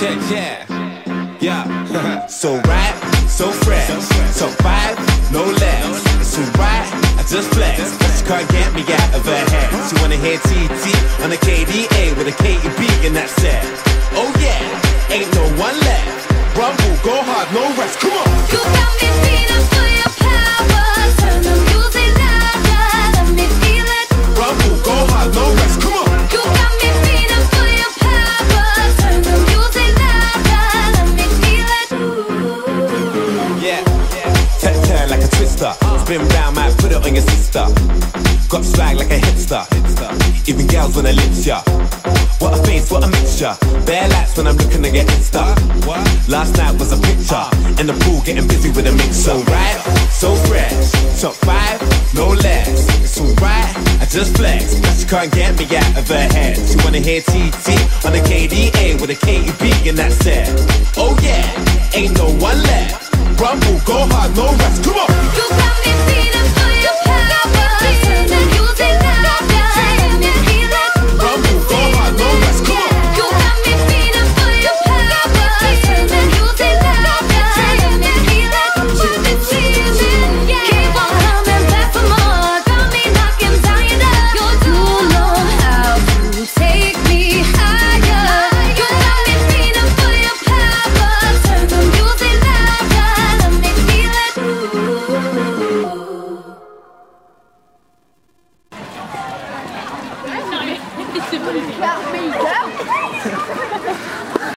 yeah, yeah, yeah. so right, so fresh, so five, no less. So right, I just flex. She can't get me out of her head. She wanna hear TT on a KDA with a KEB in that set? Oh yeah, ain't no one left. Rumble, go hard, no rest. Come on. Spin round, might put it on your sister. Got swag like a hipster. Even girls wanna lips ya. What a face, what a mixture. Bare lights when I'm looking to get insta. Last night was a picture. In the pool, getting busy with a mix. So right, so fresh. Top five, no less. It's alright, I just flex. But she can't get me out of her head. She wanna hear TT on the KDA with a KEB and that's it. Oh yeah, ain't no one left. Rumble, go hard, no rest. Come on. about me, girl.